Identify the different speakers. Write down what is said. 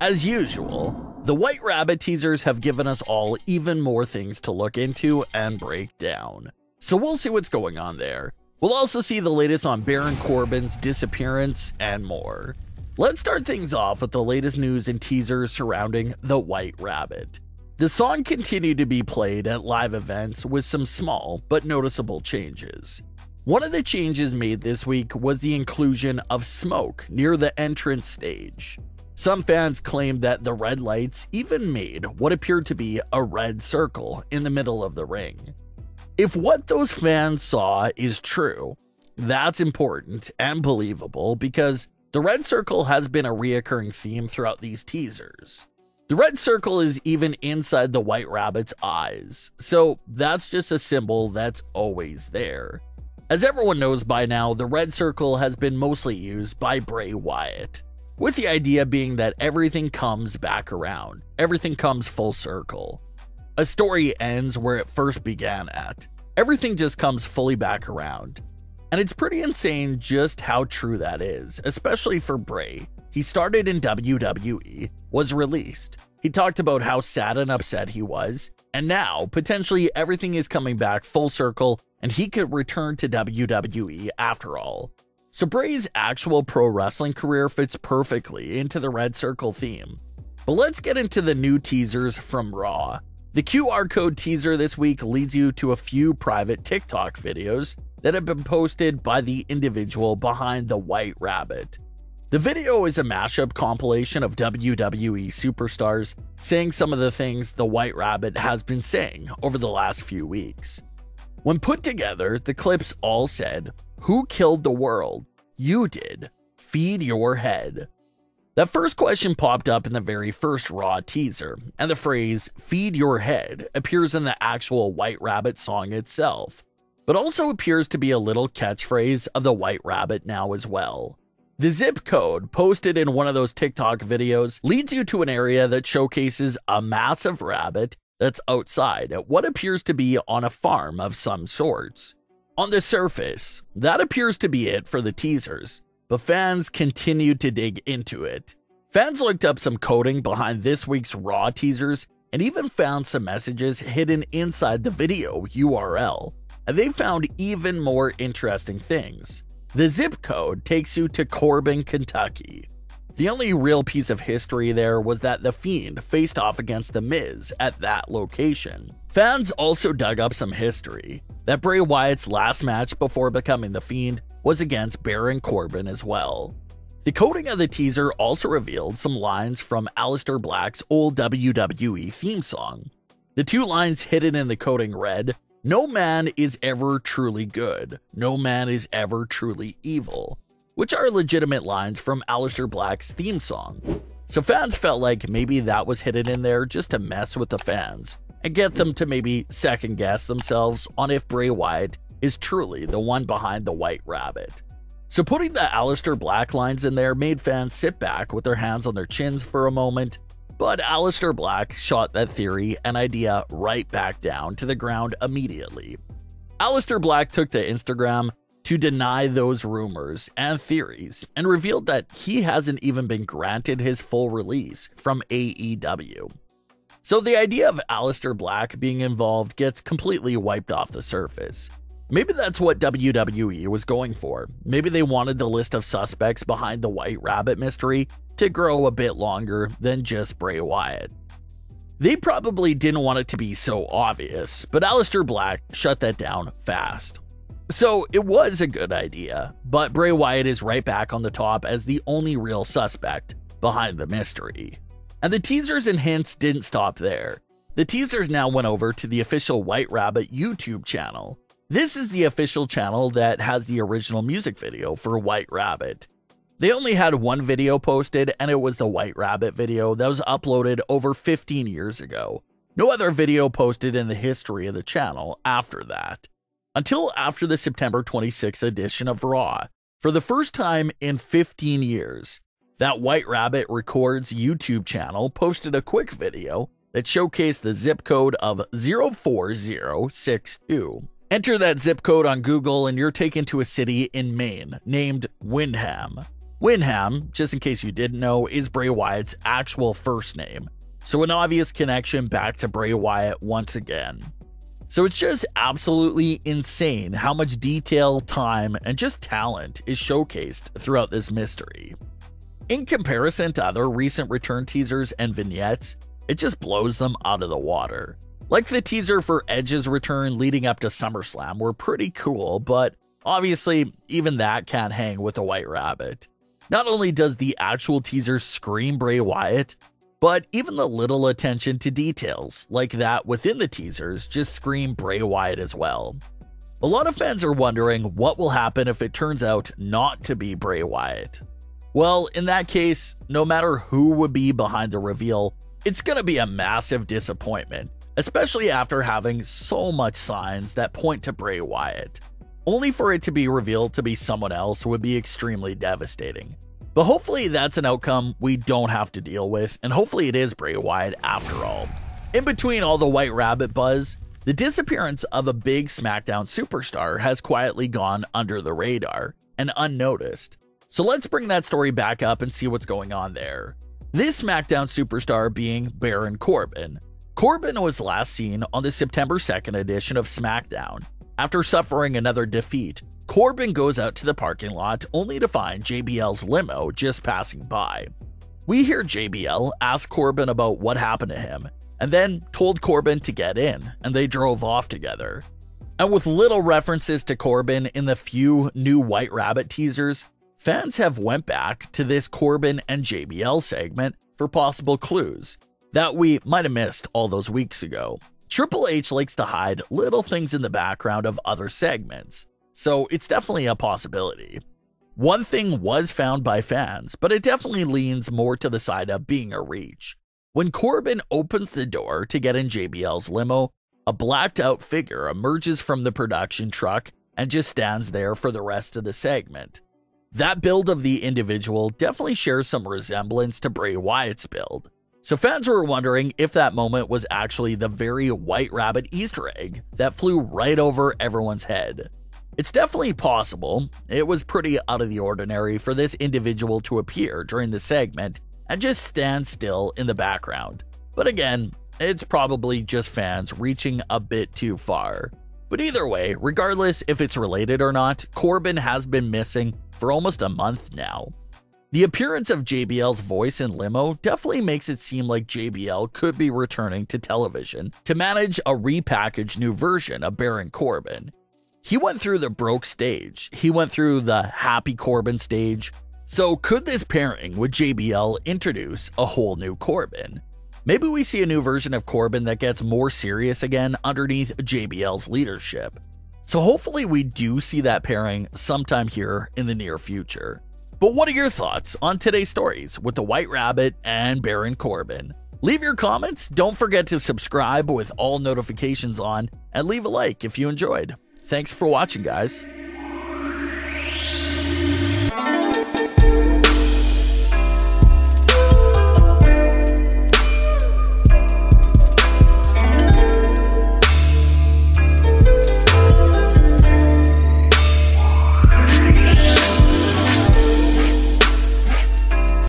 Speaker 1: As usual, the White Rabbit teasers have given us all even more things to look into and break down. So we'll see what's going on there. We'll also see the latest on Baron Corbin's disappearance and more. Let's start things off with the latest news and teasers surrounding The White Rabbit. The song continued to be played at live events with some small but noticeable changes. One of the changes made this week was the inclusion of smoke near the entrance stage. Some fans claimed that the red lights even made what appeared to be a red circle in the middle of the ring. If what those fans saw is true, that's important and believable because the red circle has been a reoccurring theme throughout these teasers. The red circle is even inside the white rabbit's eyes, so that's just a symbol that's always there. As everyone knows by now, the red circle has been mostly used by Bray Wyatt, with the idea being that everything comes back around, everything comes full circle. A story ends where it first began at. Everything just comes fully back around. And it's pretty insane just how true that is, especially for Bray. He started in WWE, was released. He talked about how sad and upset he was, and now potentially everything is coming back full circle and he could return to WWE after all. So Bray's actual pro wrestling career fits perfectly into the Red Circle theme. But let's get into the new teasers from Raw. The QR code teaser this week leads you to a few private TikTok videos that have been posted by the individual behind the White Rabbit. The video is a mashup compilation of WWE superstars saying some of the things the White Rabbit has been saying over the last few weeks. When put together, the clips all said, Who killed the world? You did. Feed your head. That first question popped up in the very first Raw teaser, and the phrase, feed your head, appears in the actual White Rabbit song itself, but also appears to be a little catchphrase of the White Rabbit now as well. The zip code posted in one of those TikTok videos leads you to an area that showcases a massive rabbit that's outside at what appears to be on a farm of some sorts. On the surface, that appears to be it for the teasers, but fans continued to dig into it. Fans looked up some coding behind this week's Raw teasers and even found some messages hidden inside the video URL, and they found even more interesting things. The zip code takes you to Corbin, Kentucky. The only real piece of history there was that The Fiend faced off against The Miz at that location. Fans also dug up some history that Bray Wyatt's last match before becoming The Fiend was against Baron Corbin as well. The coding of the teaser also revealed some lines from Aleister Black's old WWE theme song. The two lines hidden in the coding read, No man is ever truly good, no man is ever truly evil, which are legitimate lines from Aleister Black's theme song. So fans felt like maybe that was hidden in there just to mess with the fans and get them to maybe second guess themselves on if Bray Wyatt is truly the one behind the White Rabbit. So putting the Aleister Black lines in there made fans sit back with their hands on their chins for a moment, but Aleister Black shot that theory and idea right back down to the ground immediately. Aleister Black took to Instagram to deny those rumors and theories and revealed that he hasn't even been granted his full release from AEW. So the idea of Aleister Black being involved gets completely wiped off the surface. Maybe that's what WWE was going for. Maybe they wanted the list of suspects behind the White Rabbit mystery to grow a bit longer than just Bray Wyatt. They probably didn't want it to be so obvious, but Aleister Black shut that down fast. So it was a good idea, but Bray Wyatt is right back on the top as the only real suspect behind the mystery. And the teasers and hints didn't stop there. The teasers now went over to the official White Rabbit YouTube channel, this is the official channel that has the original music video for White Rabbit. They only had one video posted, and it was the White Rabbit video that was uploaded over 15 years ago. No other video posted in the history of the channel after that. Until after the September 26 edition of Raw. For the first time in 15 years, that White Rabbit Records YouTube channel posted a quick video that showcased the zip code of 04062 Enter that zip code on Google and you're taken to a city in Maine named Windham. Windham, just in case you didn't know, is Bray Wyatt's actual first name, so an obvious connection back to Bray Wyatt once again. So it's just absolutely insane how much detail, time, and just talent is showcased throughout this mystery. In comparison to other recent return teasers and vignettes, it just blows them out of the water. Like the teaser for Edge's return leading up to SummerSlam were pretty cool, but obviously, even that can't hang with a White Rabbit. Not only does the actual teaser scream Bray Wyatt, but even the little attention to details, like that within the teasers, just scream Bray Wyatt as well. A lot of fans are wondering what will happen if it turns out not to be Bray Wyatt. Well, in that case, no matter who would be behind the reveal, it's gonna be a massive disappointment, especially after having so much signs that point to Bray Wyatt. Only for it to be revealed to be someone else would be extremely devastating. But hopefully that's an outcome we don't have to deal with, and hopefully it is Bray Wyatt after all. In between all the White Rabbit buzz, the disappearance of a big SmackDown superstar has quietly gone under the radar and unnoticed. So let's bring that story back up and see what's going on there. This SmackDown superstar being Baron Corbin. Corbin was last seen on the September 2nd edition of SmackDown. After suffering another defeat, Corbin goes out to the parking lot only to find JBL's limo just passing by. We hear JBL ask Corbin about what happened to him, and then told Corbin to get in, and they drove off together. And with little references to Corbin in the few new White Rabbit teasers, fans have went back to this Corbin and JBL segment for possible clues that we might have missed all those weeks ago. Triple H likes to hide little things in the background of other segments, so it's definitely a possibility. One thing was found by fans, but it definitely leans more to the side of being a reach. When Corbin opens the door to get in JBL's limo, a blacked out figure emerges from the production truck and just stands there for the rest of the segment. That build of the individual definitely shares some resemblance to Bray Wyatt's build. So fans were wondering if that moment was actually the very White Rabbit Easter egg that flew right over everyone's head. It's definitely possible. It was pretty out of the ordinary for this individual to appear during the segment and just stand still in the background. But again, it's probably just fans reaching a bit too far. But either way, regardless if it's related or not, Corbin has been missing for almost a month now. The appearance of JBL's voice in Limo definitely makes it seem like JBL could be returning to television to manage a repackaged new version of Baron Corbin. He went through the broke stage, he went through the happy Corbin stage. So, could this pairing with JBL introduce a whole new Corbin? Maybe we see a new version of Corbin that gets more serious again underneath JBL's leadership. So, hopefully, we do see that pairing sometime here in the near future. But what are your thoughts on today's stories with the White Rabbit and Baron Corbin? Leave your comments, don't forget to subscribe with all notifications on, and leave a like if you enjoyed. Thanks for watching, guys.